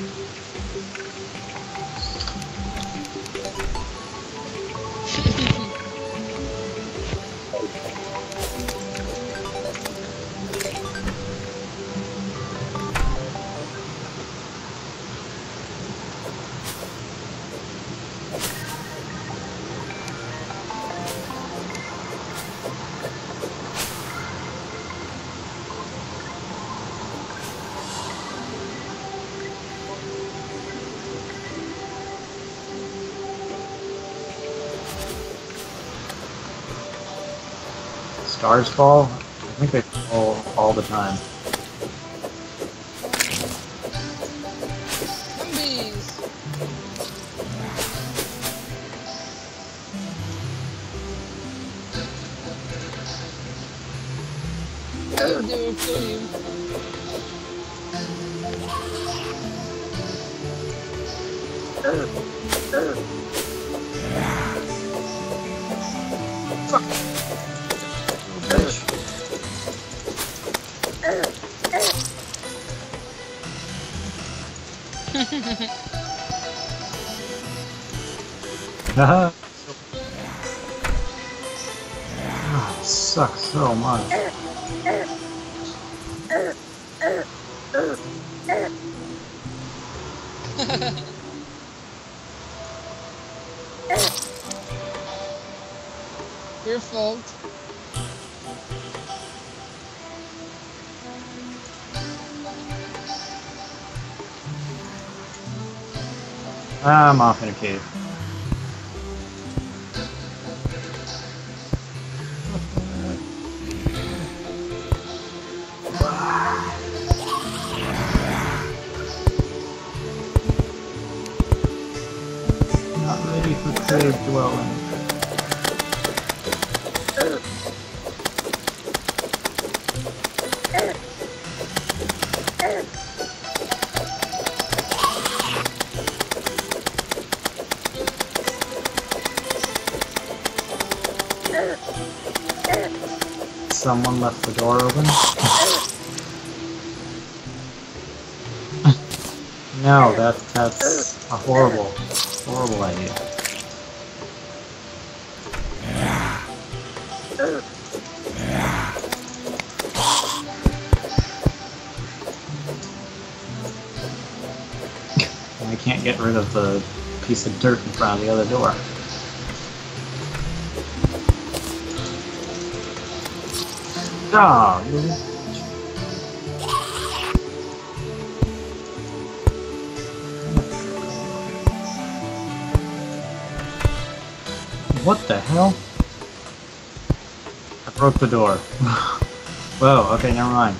video. Stars fall. I think they fall all the time. Zombies! I would do it for you. Sucks so much. Your fault. I'm off in a cave. Dwelling. Someone left the door open. no, that that's a horrible, horrible idea. I can't get rid of the piece of dirt in front of the other door. You- What the hell? I broke the door. Whoa, okay, never mind.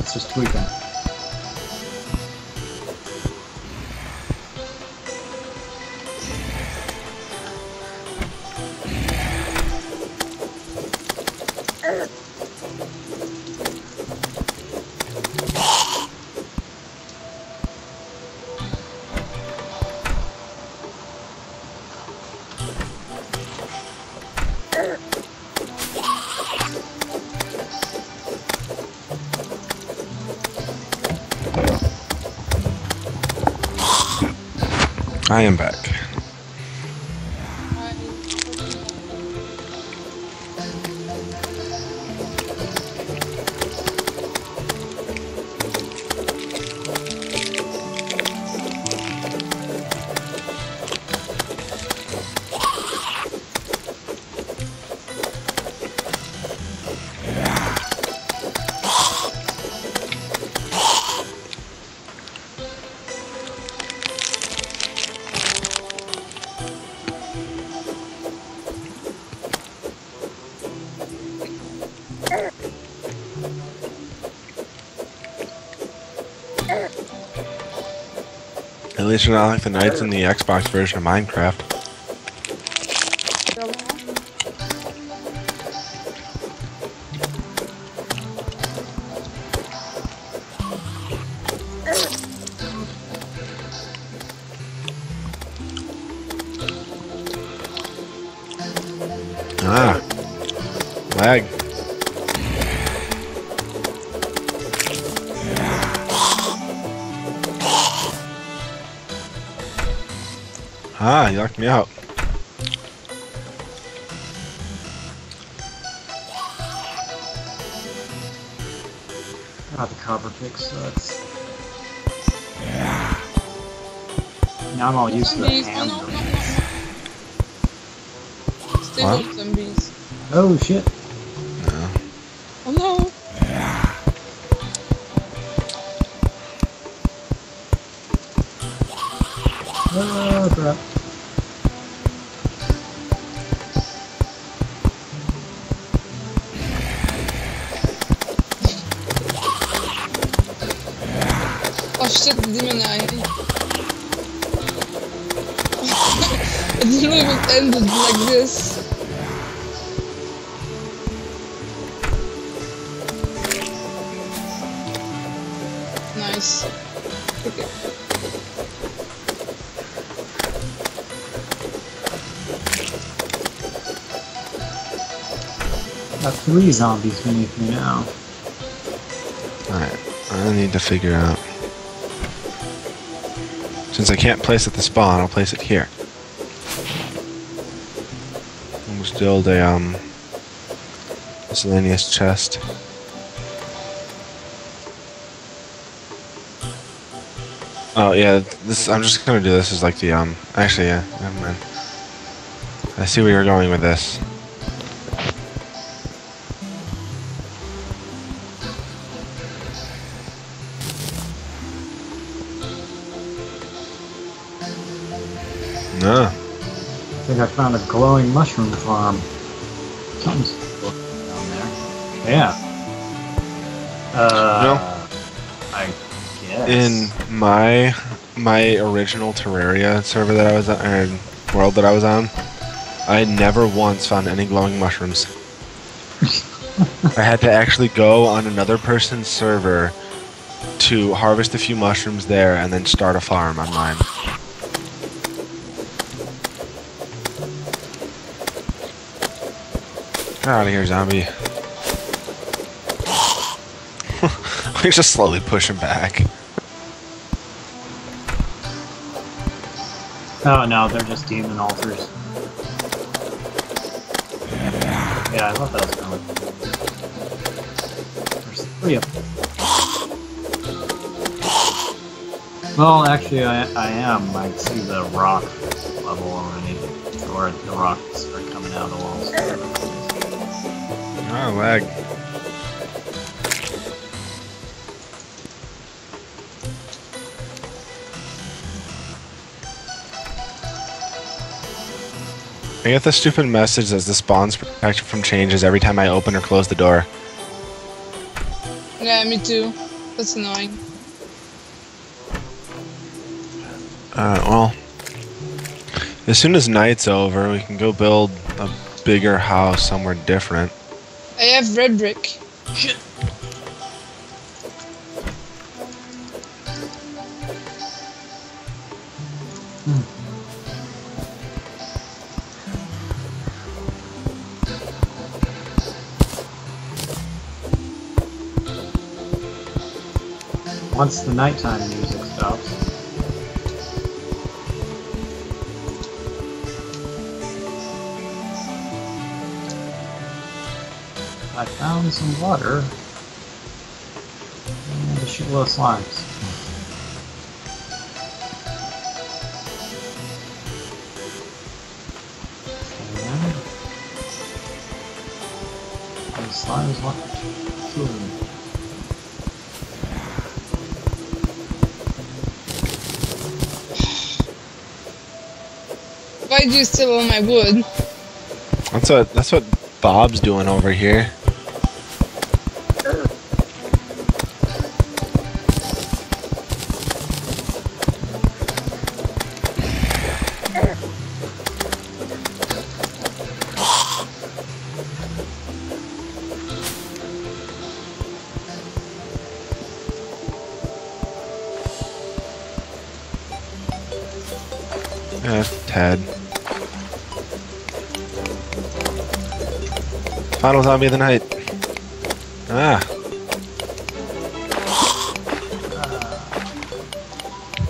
It's just tweaking. I am back. least they're not like the knights in the Xbox version of Minecraft. Ah. Lag. Ah, you locked me out. God, the copper pick sucks. Now I'm all used to the Zombies. Hand. What? up, zombies. Oh shit. Shit, the demon eye. I didn't know it ended like this. Nice. Okay. Got three zombies beneath me now. Alright. I need to figure out. Since I can't place it at the spawn, I'll place it here. Almost build a um miscellaneous chest. Oh yeah, this I'm just gonna do this as like the um actually yeah, never mind. I see where you're going with this. I found a glowing mushroom farm. Something's down there. Yeah. Uh, I guess. in my my original Terraria server that I was on, or world that I was on, I never once found any glowing mushrooms. I had to actually go on another person's server to harvest a few mushrooms there and then start a farm on out of here, zombie. we just slowly push him back. Oh no, they're just demon altars. Yeah, I thought that was coming. There's three of them. Well, actually, I, I am. I see the rock level already. Or the rocks are coming out of the walls. Oh, lag. I get the stupid message that the spawn's protected from changes every time I open or close the door. Yeah, me too. That's annoying. Uh, well, as soon as night's over, we can go build a bigger house somewhere different. I have red brick. Once the nighttime music stops. I found some water. And a shitload of slimes. And the slimes want food. Why'd you steal all my wood? That's what that's what Bob's doing over here. Ted. Final zombie of the night. Ah,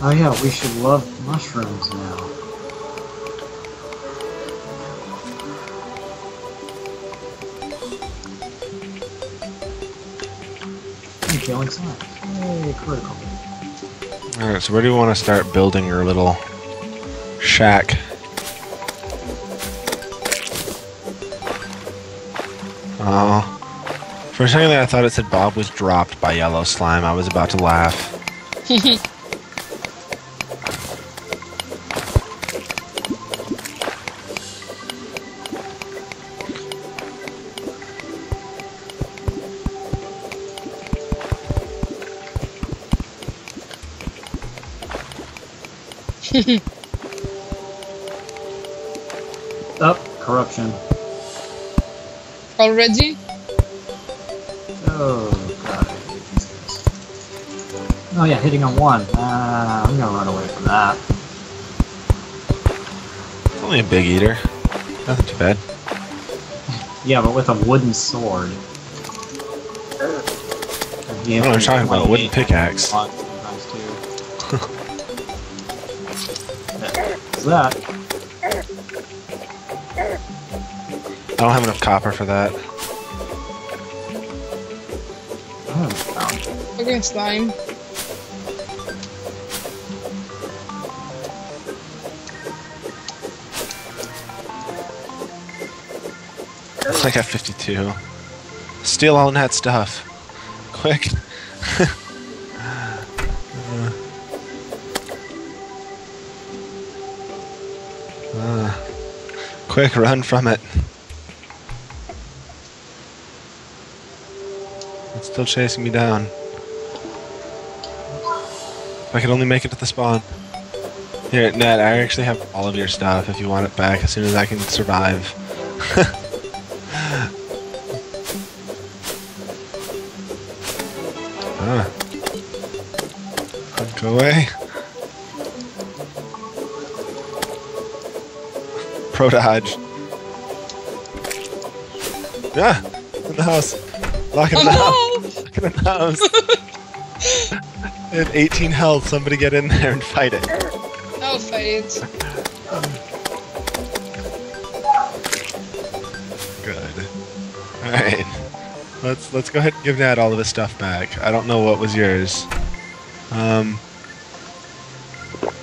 Oh yeah, we should love mushrooms now. Killing science. Yay, critical. alright, so where do you want to start building your little shack? Oh. For a second there, I thought it said Bob was dropped by yellow slime. I was about to laugh. Oh, corruption. Already? Oh god, I hate these guys. Oh yeah, hitting on one. Ah, I'm gonna run away from that. It's only a big eater. Nothing too bad. Yeah, but with a wooden sword. I don't know what you're talking about. Wooden pickaxe. What's that? I don't have enough copper for that. Oh, found Fucking slime. I got 52. Steal all that stuff. Quick. Uh, quick, run from it. Still chasing me down. If I could only make it to the spawn. Here, Ned, I actually have all of your stuff if you want it back as soon as I can survive. Ah. Go away. Pro dodge. Yeah, in the house. Lock it the house. Oh Lock it in the house. I have 18 health. Somebody get in there and fight it. no! I'll fight it. Good. All right. Let's let's go ahead and give Nat all of his stuff back. I don't know what was yours. Um.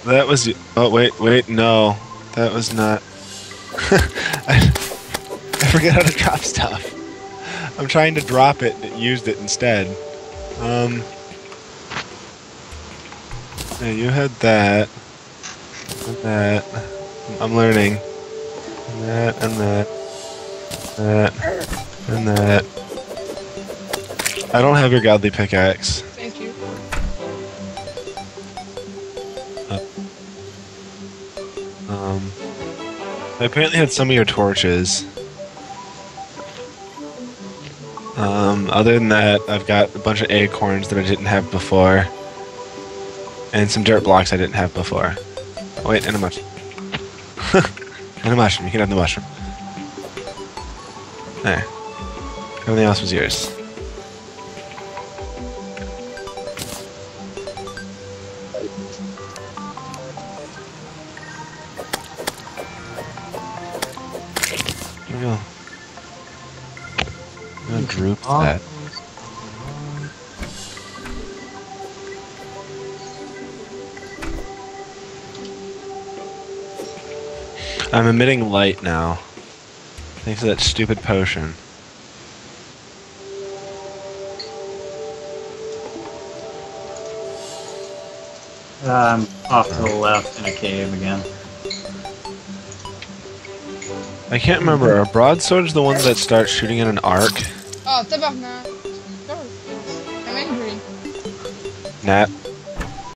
That was. y- Oh wait, wait, no, that was not. I, I forget how to drop stuff. I'm trying to drop it and it used it instead. Um. Yeah, you had that. And that. I'm learning. And that and that. That. And that. I don't have your godly pickaxe. Thank you. Um, I apparently had some of your torches. Um, other than that, I've got a bunch of acorns that I didn't have before. And some dirt blocks I didn't have before. Oh, wait, and a mushroom. and a mushroom. You can have the mushroom. There. Everything else was yours. Oh. that. I'm emitting light now. Thanks to that stupid potion. Um, off to the left in a cave again. I can't remember. Are broadswords the ones that start shooting in an arc? Oh, tabarnak. I'm angry. Nat,